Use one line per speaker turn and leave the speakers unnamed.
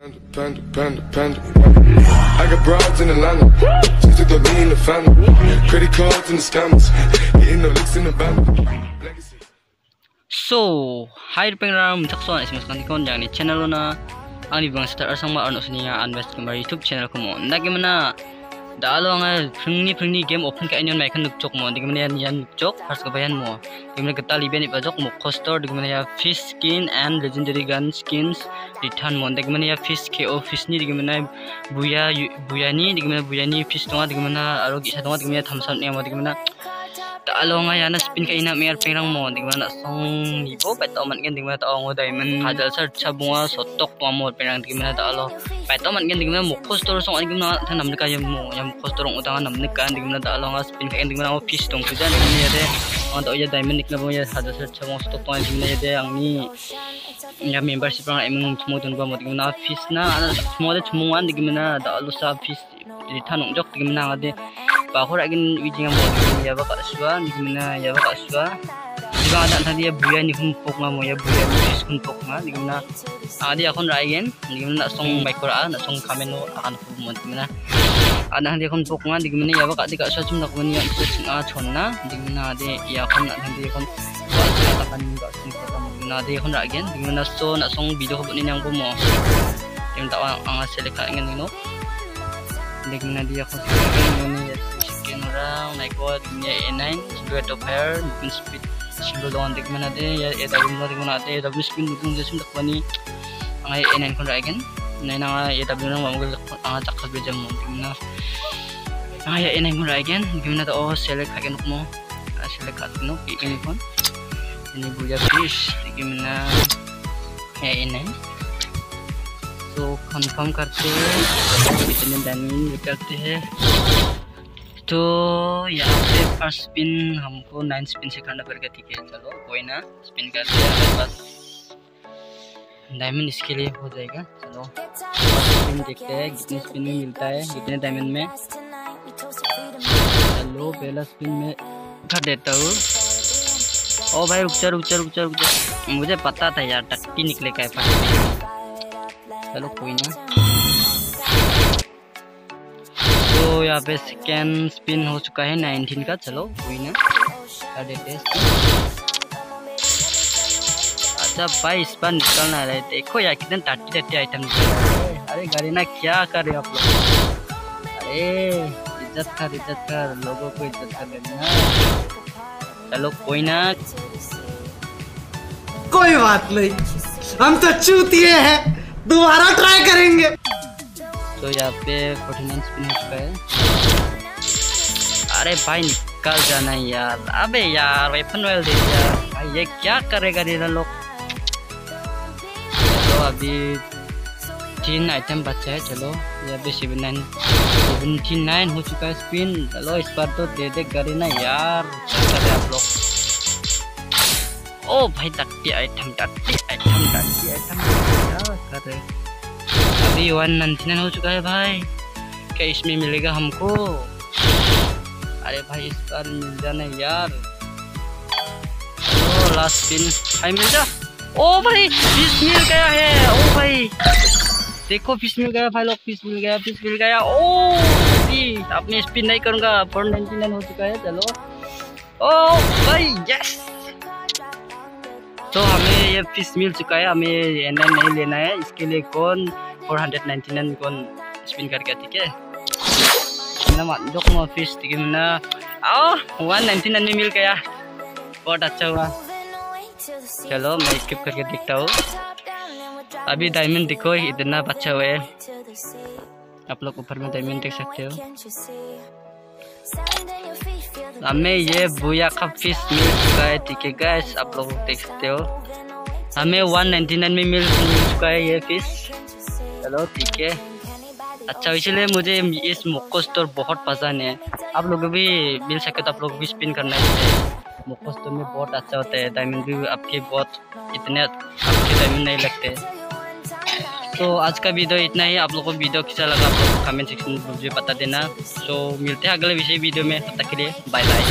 Panda, panda, panda. I got broads in Atlanta. Just took the lean the family. Credit cards and the scammers. Hitting the licks in the band.
So, hi pengram takso na isimas kan ikon yang ni channel na ang ibang star sang ma arno siniya unwest kamar YouTube channel ko mo. Nagi da lo nga phungni phungni game open ka anyon mai khan nukchok mo ding mena yan nukchok first ka bayan mo ding mena gata liben ipa mo coaster ding mena ya fish skin and legendary gun skins return mo ding mena ya fish ko fish ni ding mena buya buya ni ding mena buya ni fish tonga ding mena aro gi sa tonga ding mena thamsan ne mo ding mena alo nga yana spin kay ina mer pirang mo di na song hipo peto man gen di mana tao diamond hadal sa sa bunga sotok tok mo pirang di mana alo peto man gen di na mukos tur song di na ta nam ka yam mo yam mukos tur utang nam nik kan di nga spin kay di na mo fish tong kujan di mana de ang tao ya diamond nik na bo sa hadal sar sabunga sotok to di na de ang ni ya si rang emang semua tuan gua mau di fish na semua de semua, di mana da sa fish di tanong jok di nga bahur agin wijinga mo ya baka aswa ni gimana? Ya baka aswa di ba ada tadi ya buya ni kun pok mo ya buya bis kun pok ma di gimana adi akon rayen di gimana? Song baikora na song kameno akan pu mo di gimana? Ada handi akon pok di gimana? Ya baka di ka aswa cum nak kun ya chonna di gimana? Adi ya akon na handi akon akan ga sing mo gimana? Adi akon rayen di gimana so na song video ko ni nang mo yung tawa ang seleka ingin no Dengan dia aku ini ya chicken orang naik kuat dunia A9 juga top hair mungkin speed single doang dik mana deh ya ya tapi mana dik mana deh tapi speed mungkin dia sudah kani ang A9 kon ragen na na ya tapi nang mau ang cakap beja mo dik mana ang ya A9 kon ragen gimana tuh oh select kagen mo select kat no ini kon ini buja fish gimana ya A9 तो confirm करते हैं कितने diamond करते हैं तो यहाँ पे first spin हमको नाइन स्पिन से करना पड़ेगा ठीक है? चलो, कोई ना स्पिन करते हैं बस डायमंड इसके लिए हो जाएगा, चलो। स्पिन देखते हैं, कितने स्पिन में मिलता है, कितने डायमंड में। चलो, पहला स्पिन में कर देता हूँ। ओ भाई, रुक जा रुक जा मुझे पता था यार टट्टी निकले का है फ़र्स्ट चलो, कोई ना। यहाँ पे सेकेंड स्पिन हो चुका है 19 का। चलो कोई ना अच्छा भाई, इस बार निकलना रहे देखो यार, कितने टट्टी टट्टी आइटम अरे, गरीना, क्या कर रहे हो आप लोग? अरे, इज़्ज़त कर इज़्ज़त कर। लोगों को इज़्ज़त कर लेना। चलो, कोई ना।
कोई बात नहीं। हम तो चूतिए हैं। दोबारा ट्राई करेंगे।
पे फोर्टी नाइन हो चुका है। अरे भाई, निकल जाना यार। अबे यार वेपन वेल दे दिया। भाई, ये क्या करेगा ये लोग? चलो, अभी तीन आइटम बचा है, चलो। ये अभी सेवन नाइन सेवेंटी नाइन हो चुका है स्पिन चलो, इस बार तो दे दे करे ना यार। क्या आप लोग? ओ भाई टट्टी आइटम टट्टी आइटम टट्टी आइटम क्या कर? अभी वन नाइन्टी नाइन हो चुका है भाई। क्या इसमें मिलेगा हमको? अरे भाई, इस बार मिल जाना यार। ओ लास्ट पिन भाई, मिल जा। ओ भाई फ़िश मिल गया है। ओ भाई। देखो फ़िश मिल गया भाई लोग फ़िश मिल गया फ़िश मिल गया। ओ अपने स्पिन नहीं करूँगा। फोर नाइन्टी नाइन हो चुका है, चलो। ओ भाई यस तो हमें ये फ़िश मिल चुका है। हमें एन नहीं लेना है। इसके लिए कौन 499 कौन स्पिन करके ठीक है? ना जो फ़िश ठीक है ना आओ 199 में मिल गया। बहुत अच्छा हुआ। चलो, मैं स्किप करके देखता हूँ। अभी डायमंड देखो, इतना अच्छा हुआ है। आप लोग ऊपर में डायमंड देख सकते हो। हमें ये बुया का फ़िश मिल चुका है, ठीक है गैस आप लोग देख सकते हो। हमें 199 में मिल चुका है ये फ़िश चलो, ठीक है। अच्छा इसलिए मुझे इस मोको स्टोर बहुत पसंद है। आप लोग भी मिल सके तो आप लोग भी स्पिन करना। है मोको स्टोर में बहुत अच्छा होता है। डायमंड भी आपके बहुत, इतने आपके डायमंड नहीं लगते। तो आज का वीडियो इतना ही। आप लोगों को वीडियो कैसा लगा, आप लोग कमेंट सेक्शन में मुझे बता देना। तो मिलते हैं अगले विषय वीडियो में। तब तक के लिए बाय बाय